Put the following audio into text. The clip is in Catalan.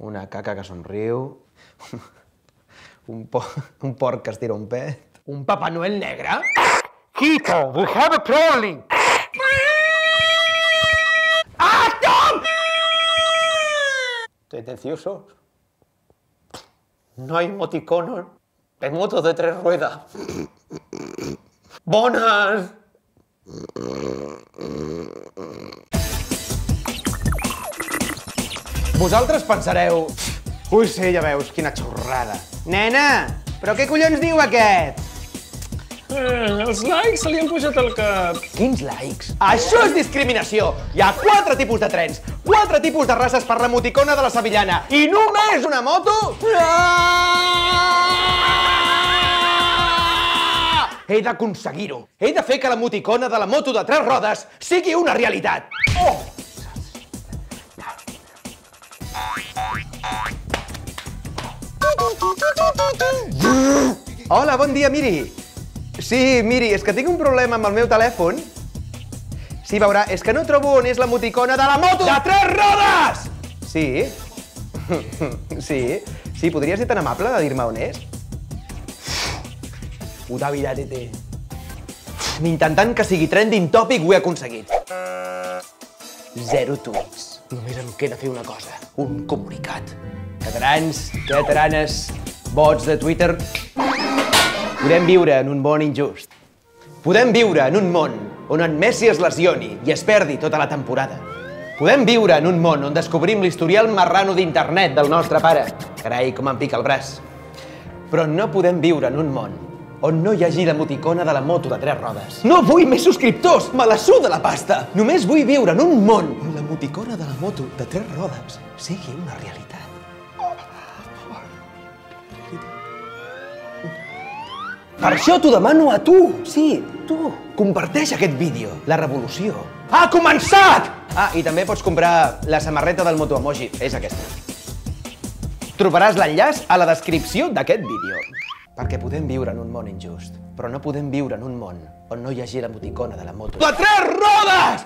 una caca que somriu, un, por un porc que es tira un pet, un Papa Noel negre, Kiko, we have a problem. Tendenciosos. No hay emoticonos en motos de tres ruedas. ¡Bonas! Vosaltres pensareu... Ui, sí, ja veus, quina xorrada. Nena, però què collons diu aquest? Eh, els likes se li han pujat al cap. Quins likes? Això és discriminació! Hi ha quatre tipus de trens, quatre tipus de races per l'emoticona de la Sevillana i només una moto... Ah! He d'aconseguir-ho. He de fer que l'emoticona de la moto de tres rodes sigui una realitat. Oh! Hola, bon dia, Miri. Sí, miri, és que tinc un problema amb el meu telèfon. Sí, veurà, és que no trobo on és l'emoticona de la moto de tres rodes! Sí. Sí. Sí, podries ser tan amable de dir-me on és? Puta vida, tete. Intentant que sigui trending topic ho he aconseguit. Zero tweets. Només em queda fer una cosa, un comunicat. Catalans, catalanes, bots de Twitter, Podem viure en un món injust. Podem viure en un món on en Messi es lesioni i es perdi tota la temporada. Podem viure en un món on descobrim l'historial marrano d'internet del nostre pare. Carai, com em pica el braç. Però no podem viure en un món on no hi hagi l'emoticona de la moto de tres rodes. No vull més subscriptors! Me la suda la pasta! Només vull viure en un món on l'emoticona la moto de tres rodes sigui una realitat. Per això t'ho demano a tu! Sí, tu! Comparteix aquest vídeo. La revolució ha començat! Ah, i també pots comprar la samarreta del Moto Emoji. És aquesta. Trobaràs l'enllaç a la descripció d'aquest vídeo. Perquè podem viure en un món injust, però no podem viure en un món on no hi hagi l'emoticona de la moto. De tres rodes!